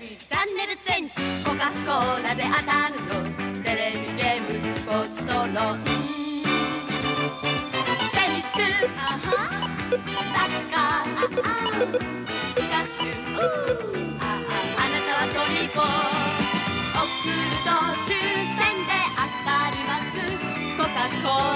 レビチャンネルチェンジ。コカ・コーラで当たるの。テレビゲームスポーツとロン。テニス。あはサッカー。ああ。スカッシュああ。あなたはトリコ。送ると抽選で当たります。コカ・コーラ。